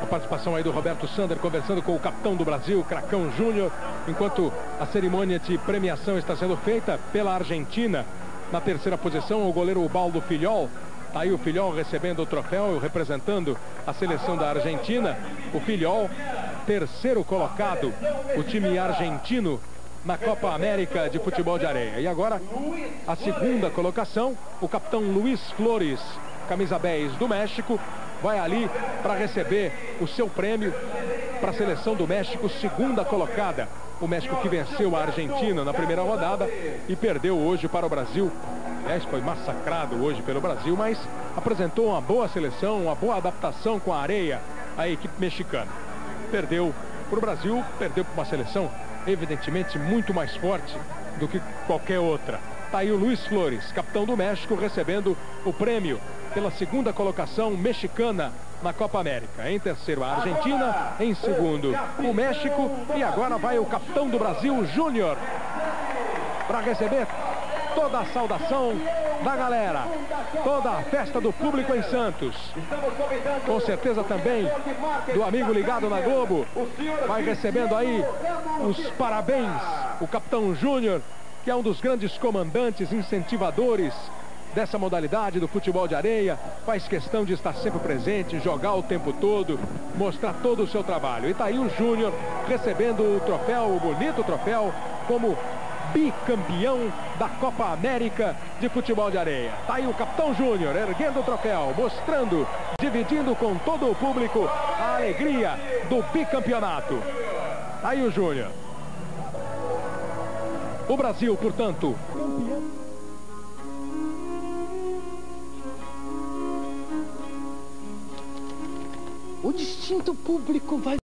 A participação aí do Roberto Sander conversando com o capitão do Brasil, Cracão Júnior, enquanto a cerimônia de premiação está sendo feita pela Argentina. Na terceira posição, o goleiro Baldo Filhol. Tá aí o Filhol recebendo o troféu, representando a seleção da Argentina. O Filhol, terceiro colocado, o time argentino na Copa América de Futebol de Areia. E agora, a segunda colocação, o capitão Luiz Flores, camisa 10 do México, vai ali para receber o seu prêmio para a seleção do México, segunda colocada. O México que venceu a Argentina na primeira rodada e perdeu hoje para o Brasil. Aliás, foi massacrado hoje pelo Brasil, mas apresentou uma boa seleção, uma boa adaptação com a areia, a equipe mexicana. Perdeu para o Brasil, perdeu para uma seleção evidentemente muito mais forte do que qualquer outra. Está aí o Luiz Flores, capitão do México, recebendo o prêmio pela segunda colocação mexicana na Copa América. Em terceiro, a Argentina. Em segundo, o México. E agora vai o capitão do Brasil, Júnior, para receber toda a saudação da galera, toda a festa do público em Santos. Com certeza também do amigo ligado na Globo, vai recebendo aí os parabéns, o capitão Júnior, que é um dos grandes comandantes, incentivadores dessa modalidade do futebol de areia, faz questão de estar sempre presente, jogar o tempo todo, mostrar todo o seu trabalho. E tá aí o Júnior recebendo o troféu, o bonito troféu, como bicampeão da Copa América de futebol de areia. Tá aí o capitão Júnior erguendo o troféu, mostrando, dividindo com todo o público a alegria do bicampeonato. Tá aí o Júnior. O Brasil, portanto, O distinto público vai